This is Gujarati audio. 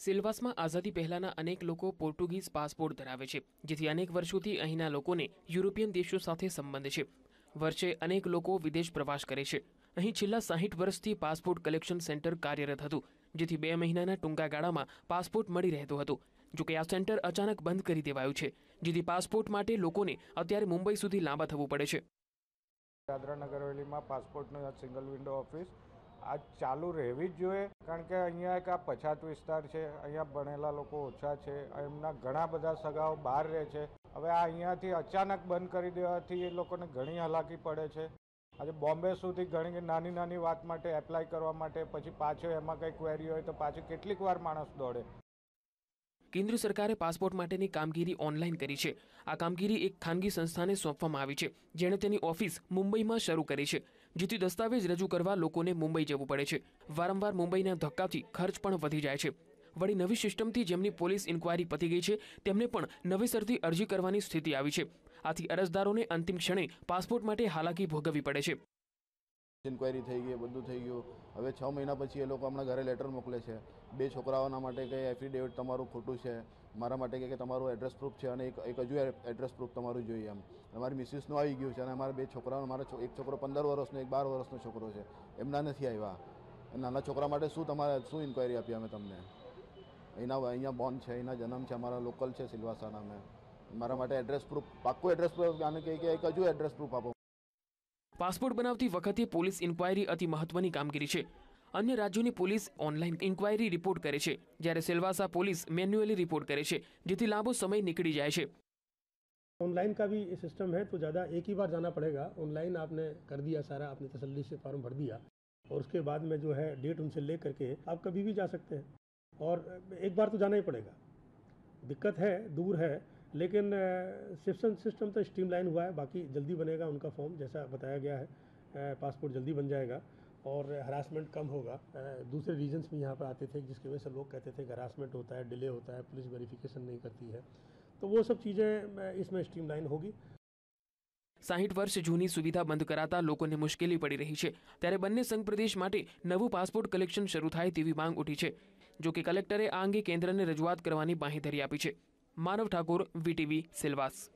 સિલવાસમાં આઝાદી પહેલાના અનેક લોકો પોર્ટુગીઝ પાસપોર્ટ ધરાવે છે, જેથી અનેક વર્ષોથી અહીંના લોકોને યુરોપિયન દેશો સાથે સંબંધ છે. વર્ષે અનેક લોકો વિદેશ પ્રવાસ કરે છે. અહીં છેલ્લા સાહીઠ વર્ષથી પાસપોર્ટ કલેક્શન સેન્ટર કાર્યરત હતું, જેથી બે મહિનાના ટૂંકા ગાળામાં પાસપોર્ટ મળી રહેતો હતો. જોકે આ સેન્ટર અચાનક બંધ કરી દેવાયું છે, જેથી પાસપોર્ટ માટે લોકોને અત્યારે મુંબઈ સુધી લાંબા થવું પડે છે. Dadra Nagar પાસપોર્ટનું single window office આ ચાલુ રહેવી જ જોઈએ. કારણ કે અહીંયા એક આ પછાત વિસ્તાર છે, અહીંયા ભણેલા લોકો ઓછા છે, એમના ઘણા બધા સગાઓ બહાર રહે છે. હવે આ અહીંયાથી અચાનક બંધ કરી દેવાથી એ લોકોને ઘણી હાલાકી પડે છે. આજે બોમ્બે સુધી ઘણી નાની નાની વાત માટે એપ્લાય કરવા માટે પછી પાછો એમાં કંઈ ક્વેરી હોય તો પાછી કેટલીક વાર માણસ દોડે. કેન્દ્ર સરકારે પાસપોર્ટ માટેની કામગીરી ઓનલાઈન કરી છે. આ કામગીરી એક ખાનગી સંસ્થાને સોંપવામાં આવી છે, જેણે તેની ઓફિસ મુંબઈમાં શરૂ કરી છે, જેથી દસ્તાવેજ રજૂ કરવા લોકોને મુંબઈ જવું પડે છે. વારંવાર મુંબઈના ધક્કાથી ખર્ચ પણ વધી જાય છે. વળી નવી સિસ્ટમથી જેમની પોલીસ ઇન્કવાયરી પતી ગઈ છે, તેમને પણ નવેસરથી અરજી કરવાની સ્થિતિ આવી છે. આથી અરજદારોને અંતિમ ક્ષણે પાસપોર્ટ માટે હાલાકી ભોગવવી પડે છે. ઇન્ક્વાયરી થઈ ગઈ બધું થઈ ગયું. હવે છ મહિના પછી એ લોકો હમણાં ઘરે લેટર મોકલે છે. બે છોકરાઓના માટે કંઈ એફિડેવિટ તમારું ખોટું છે. મારા માટે કે તમારું એડ્રેસ પ્રૂફ છે અને એક એક હજુ એડ્રેસ પ્રૂફ તમારું જોઈએ એમ. અમારી મિસિસનું આવી ગયું છે અને અમારા બે છોકરાઓ, મારા એક છોકરો પંદર વર્ષનો, એક બાર વર્ષનો છોકરો છે. એમના નથી આવ્યા. નાના છોકરા માટે શું તમારે, શું ઇન્ક્વાયરી આપી અમે તમને? અહીંના અહીંયા બોર્ન છે અહીંના જન્મ છે, અમારા લોકલ છે, સિલવાસાના અમે. મારા માટે એડ્રેસ પ્રૂફ પાક્કું એડ્રેસ પ્રૂફ આને કહે કે એક હજુ એડ્રેસ પ્રૂફ આપો. પાસપોર્ટ બનાવતી વખતે પોલીસ ઇન્કવાયરી અતિ મહત્વની કામગીરી છે અન્ય રાજ્યોની પોલીસ ઓનલાઈન ઇન્કવાયરી રિપોર્ટ કરે છે જ્યારે સેલવાસા પોલીસ મેન્યુઅલી રિપોર્ટ કરે છે જેથી લાંબો સમય નીકળી જાય છે ऑनलाइन का भी ये सिस्टम है तो ज़्यादा एक ही बार जाना पड़ेगा ऑनलाइन आपने कर दिया सारा आपने तसल्ली से फॉर्म भर दिया और उसके बाद में जो है डेट उनसे ले करके आप कभी भी जा सकते हैं और एक बार तो जाना ही पड़ेगा दिक्कत है दूर है लेकिन सिस्टम सिस्टम तो स्ट्रीमलाइन हुआ है बाकी जल्दी बनेगा उनका फॉर्म जैसा बताया गया है अ, पासपोर्ट जल्दी बन जाएगा और हरासमेंट कम होगा अ, दूसरे रीजन्स भी यहाँ पर आते थे जिसकी वजह से लोग कहते थे कि हरासमेंट होता है डिले होता है पुलिस वेरिफिकेशन नहीं करती है तो वो सब चीज़ें अ, इसमें स्ट्रीमलाइन होगी સાહીઠ વર્ષ જૂની સુવિધા બંધ કરાતા લોકોને મુશ્કેલી પડી રહી છે ત્યારે બંને સંઘ પ્રદેશ માટે નવું પાસપોર્ટ કલેક્શન શરૂ થાય તેવી માંગ ઉઠી છે જો કે કલેક્ટરે આ અંગે કેન્દ્રને રજૂઆત કરવાની બાંહેધરી આપી છે માનવ ઠાકુર વીટીવી સિલવાસ.